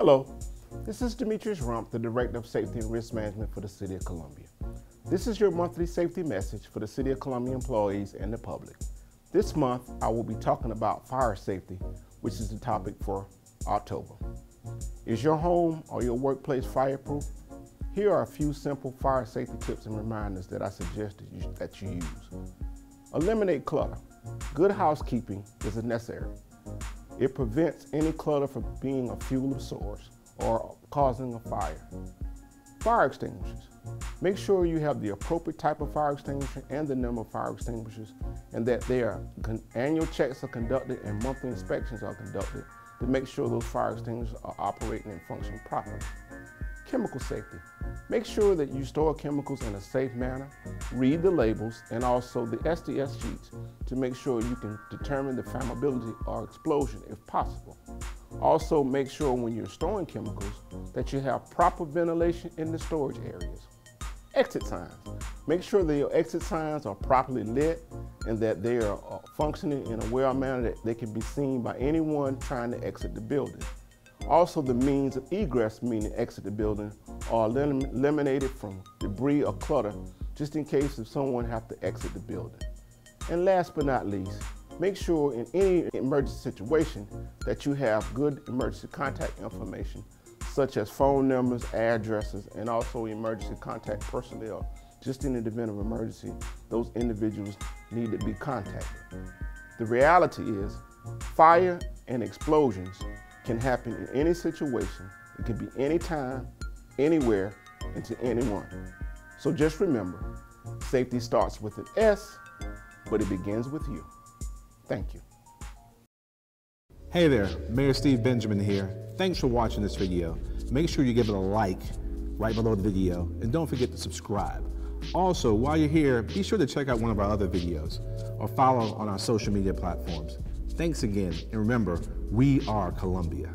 Hello, this is Demetrius Rump, the Director of Safety and Risk Management for the City of Columbia. This is your monthly safety message for the City of Columbia employees and the public. This month, I will be talking about fire safety, which is the topic for October. Is your home or your workplace fireproof? Here are a few simple fire safety tips and reminders that I suggest that you, that you use. Eliminate clutter. Good housekeeping is necessary. It prevents any clutter from being a fuel source or causing a fire. Fire extinguishers. Make sure you have the appropriate type of fire extinguisher and the number of fire extinguishers and that their annual checks are conducted and monthly inspections are conducted to make sure those fire extinguishers are operating and functioning properly. Chemical safety. Make sure that you store chemicals in a safe manner, read the labels, and also the SDS sheets to make sure you can determine the flammability or explosion if possible. Also, make sure when you're storing chemicals that you have proper ventilation in the storage areas. Exit signs. Make sure that your exit signs are properly lit and that they are uh, functioning in a well manner that they can be seen by anyone trying to exit the building. Also, the means of egress, meaning exit the building, are eliminated from debris or clutter, just in case if someone have to exit the building. And last but not least, make sure in any emergency situation that you have good emergency contact information, such as phone numbers, addresses, and also emergency contact personnel. Just in the event of emergency, those individuals need to be contacted. The reality is, fire and explosions can happen in any situation. It can be anytime, anywhere, and to anyone. So just remember, safety starts with an S, but it begins with you. Thank you. Hey there, Mayor Steve Benjamin here. Thanks for watching this video. Make sure you give it a like right below the video, and don't forget to subscribe. Also, while you're here, be sure to check out one of our other videos or follow on our social media platforms. Thanks again, and remember, we are Columbia.